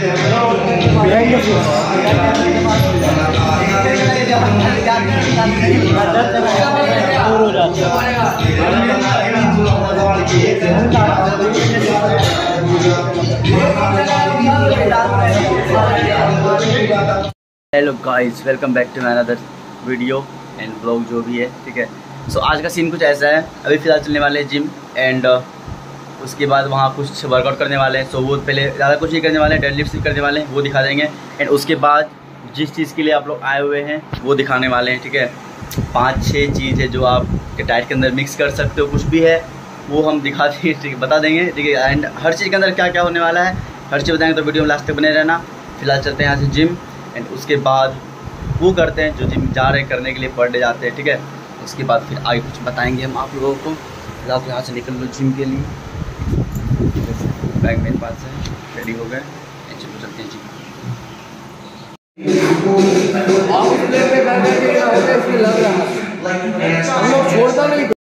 Hello guys welcome back to my other video and blog जो भी है ठीक है? सो so, आज का सीन कुछ ऐसा है। अभी फ़िलहाल चलने वाले जिम एंड उसके बाद वहाँ कुछ वर्कआउट करने वाले हैं सो वो पहले ज़्यादा कुछ नहीं करने वाले हैं डेड लिफ्ट करने वाले हैं, वो दिखा देंगे। एंड उसके बाद जिस चीज़ के लिए आप लोग आए हुए हैं, वो दिखाने वाले हैं, ठीक है? पाँच छः चीज़ है जो आप डाइट के अंदर मिक्स कर सकते हो, कुछ भी है, वो हम दिखा देंगे, ठीक बता देंगे, ठीक है? एंड हर चीज़ के अंदर क्या क्या होने वाला है, हर चीज़ बताएँगे तो वीडियो में लास्ट तक बने रहना। फ़िलहाल चलते हैं यहाँ से जिम एंड उसके बाद वो करते हैं जो जिम जा रहे हैं करने के लिए पर डे जाते हैं, ठीक है? उसके बाद फिर आगे कुछ बताएँगे हम आप लोगों को। फ़िलहाल यहाँ से निकल लो जिम के लिए। बैग मेरे पास है रेडी हो गए चलो चलते हैं जी हम लोग छोड़ता नहीं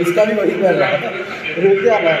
इसका भी वही कर रहा है। रुक जा रहा है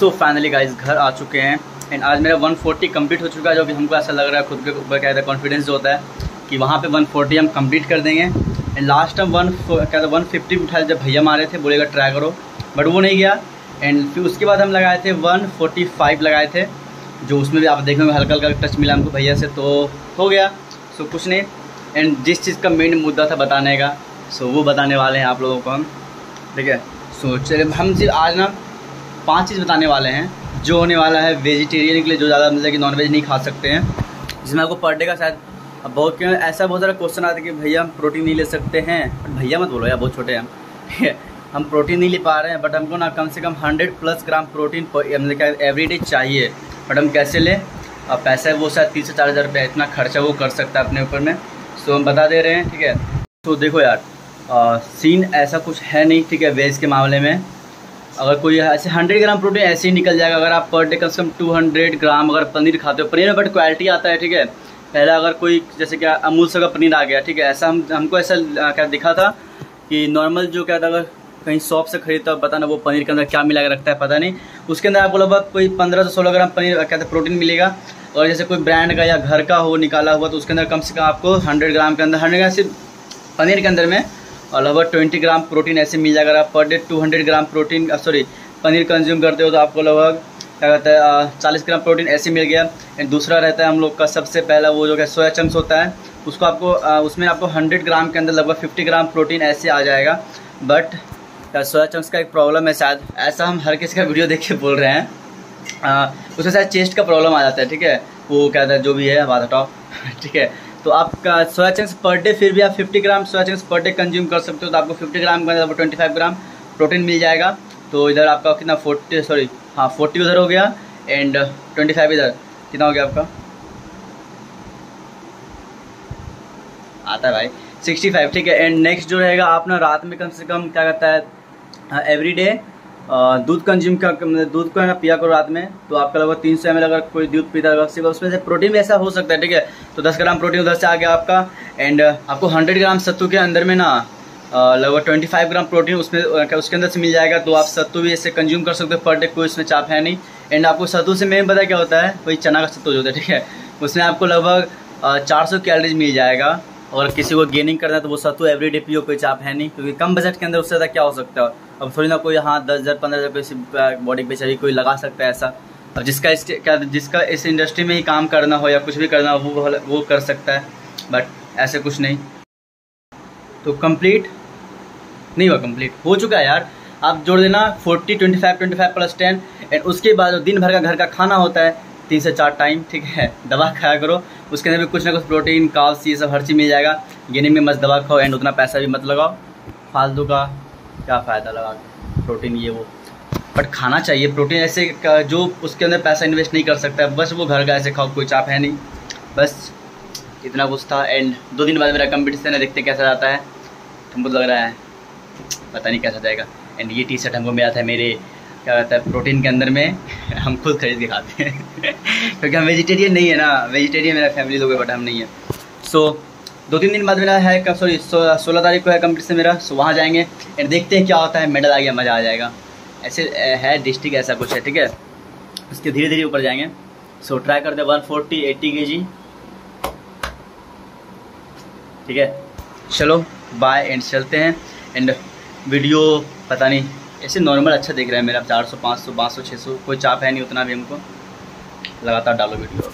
सो फाइनली गाइस घर आ चुके हैं। एंड आज मेरा 140 कंप्लीट हो चुका है, जो कि हमको ऐसा लग रहा है, खुद के ऊपर क्या कॉन्फिडेंस जो होता है, कि वहाँ पे 140 हम कंप्लीट कर देंगे। एंड लास्ट टाइम वन क्या था वन फिफ्टी उठाए जब भैया मारे थे, बोलेगा ट्राई करो बट वो नहीं गया। एंड फिर उसके बाद हम लगाए थे 145 लगाए थे, जो उसमें भी आप देखेंगे हल्का हल्का टच मिला हमको भैया से तो हो गया। सो कुछ नहीं। एंड जिस चीज़ का मेन मुद्दा था बताने का सो वो बताने वाले हैं आप लोगों को हम। ठीक है? सो चलिए, हम सिर्फ़ आज ना पाँच चीज़ बताने वाले हैं जो होने वाला है वेजिटेरियन के लिए जो ज़्यादा मतलब कि नॉनवेज नहीं खा सकते हैं। जिसमें आपको पर डे का शायद बहुत क्यों ऐसा बहुत सारा क्वेश्चन आता है कि भैया हम प्रोटीन नहीं ले सकते हैं। बट भैया मत बोलो यार बहुत छोटे हैं हम। प्रोटीन नहीं ले पा रहे हैं बट हमको ना कम से कम हंड्रेड प्लस ग्राम प्रोटीन मतलब एवरी डे चाहिए। बट हम कैसे लें? अब पैसा वो शायद तीस से चार हज़ार रुपया इतना खर्चा वो कर सकता है अपने ऊपर में। सो हम बता दे रहे हैं ठीक है? तो देखो यार आ, सीन ऐसा कुछ है नहीं ठीक है वेज के मामले में। अगर कोई ऐसे हंड्रेड ग्राम प्रोटीन ऐसे ही निकल जाएगा, अगर आप पर डे कम से कम टू हंड्रेड ग्राम अगर पनीर खाते हो, पनीर में बट क्वालिटी आता है, ठीक है? पहला अगर कोई, जैसे क्या अमूल से का पनीर आ गया, ठीक है? ऐसा हम, हमको ऐसा क्या दिखा था कि नॉर्मल जो क्या था, अगर कहीं शॉप से खरीदता पता ना वो पनीर के अंदर क्या मिला के रखता है, पता नहीं। उसके अंदर आपको लगभग कोई पंद्रह से सोलह ग्राम पनीर, क्या था प्रोटीन मिलेगा। और जैसे कोई ब्रांड का या घर का हो, निकाला हुआ तो उसके अंदर कम से कम आपको हंड्रेड ग्राम के अंदर हंड्रेड ग्राम सिर्फ़ पनीर के अंदर में लगभग ट्वेंटी ग्राम प्रोटीन ऐसे मिल जाएगा। Per day two hundred gram protein sorry paneer consume करते हो तो आपको लगभग, क्या कहते हैं चालीस ग्राम प्रोटीन ऐसे मिल गया। एंड दूसरा रहता है हम लोग का सबसे पहला वो जो है सोया चंक्स होता है। उसको आपको उसमें आपको हंड्रेड ग्राम के अंदर लगभग फिफ्टी ग्राम प्रोटीन ऐसे आ जाएगा। बट सोया चंक्स का एक प्रॉब्लम है शायद, ऐसा हम हर किसी का वीडियो देख के बोल रहे हैं। उसमें शायद चेस्ट का प्रॉब्लम आ जाता है, ठीक है? वो क्या है, जो भी है, बात हटाओ। ठीक है? तो आपका सोया चंक्स पर डे, फिर भी आप 50 gram soya chunks per day consume कर सकते हो तो आपको 50 ग्राम के अंदर ट्वेंटी फाइव ग्राम प्रोटीन मिल जाएगा। तो इधर आपका कितना फोर्टी सॉरी हाँ फोर्टी उधर हो गया एंड ट्वेंटी फाइव इधर। कितना हो गया आपका? आता है भाई सिक्सटी फाइव ठीक है। एंड नेक्स्ट जो रहेगा, आप ना रात में कम से कम क्या कहता है एवरी डे दूध कंज्यूम का दूध को पिया करो रात में तो आपका लगभग तीन सौ एम अगर कोई दूध पीता है उसमें से प्रोटीन भी ऐसा हो सकता है, ठीक है? तो दस ग्राम प्रोटीन उधर से आ गया आपका एंड आपको हंड्रेड ग्राम सत्तू के अंदर में ना लगभग ट्वेंटी फाइव ग्राम प्रोटीन उसमें उसके अंदर से मिल जाएगा तो आप सत्तू भी ऐसे कंज्यूम कर सकते हो पर डे कोई उसमें चाप है नहीं। एंड आपको सत्तू से मेन पता क्या होता है? वही चना का सत्तू जो होता है, ठीक है? उसमें आपको लगभग चार सौ कैलरीज मिल जाएगा। और किसी को गेनिंग करना है तो वो सत्तू एवरी डे पियो कोई चाप है नहीं, क्योंकि कम बजट के अंदर उससे ज़्यादा क्या हो सकता है? अब थोड़ी ना कोई हाँ दस हज़ार, पंद्रह हज़ार किसी बॉडी चाहिए कोई लगा सकता है ऐसा। अब जिसका इस, क्या, जिसका इस इंडस्ट्री में ही काम करना हो या कुछ भी करना हो, वो वो कर सकता है बट ऐसे कुछ नहीं। तो कंप्लीट नहीं हुआ कंप्लीट हो चुका है यार। आप जोड़ देना forty twenty five twenty five plus ten and उसके बाद दिन भर का घर का खाना होता है तीन से चार टाइम ठीक है, दवा खाया करो। उसके अंदर भी कुछ ना कुछ प्रोटीन काफ्स ये सब हर चीज़ मिल जाएगा। गेनिंग में मस्त दवा खाओ एंड उतना पैसा भी मत लगाओ। फालतू का क्या फ़ायदा लगा प्रोटीन ये वो। बट खाना चाहिए प्रोटीन ऐसे जो उसके अंदर पैसा इन्वेस्ट नहीं कर सकता है। बस वो घर का ऐसे खाओ, कोई चाप है नहीं। बस इतना कुछ था एंड दो दिन बाद मेरा कंपटीशन है, देखते कैसा जाता है। हमको लग रहा है, पता नहीं कैसा जाएगा। एंड ये टी शर्ट हमको मिला था मेरे, क्या कहता है प्रोटीन के अंदर में। हम खुद खरीद के खाते हैं। क्योंकि हम वेजिटेरियन नहीं है ना। वेजिटेरियन मेरा फैमिली लोग है बट हम नहीं है। सो so, दो तीन दिन बाद मेरा है कब सॉरी सोलह तारीख को है कंपटीशन मेरा। सो वहाँ जाएँगे एंड देखते हैं क्या होता है। मेडल आ गया मज़ा आ जाएगा। ऐसे है डिस्ट्रिक्ट ऐसा कुछ है ठीक है? उसके धीरे धीरे ऊपर जाएँगे। सो ट्राई करते हैं वन फोर्टी एट्टी के जी ठीक है? चलो बाय एंड चलते हैं। एंड वीडियो पता नहीं ऐसे नॉर्मल अच्छा देख रहा है मेरा, चार सौ, पाँच सौ पाँच सौ छः सौ, कोई चाप है नहीं उतना भी हमको। लगातार डालो वीडियो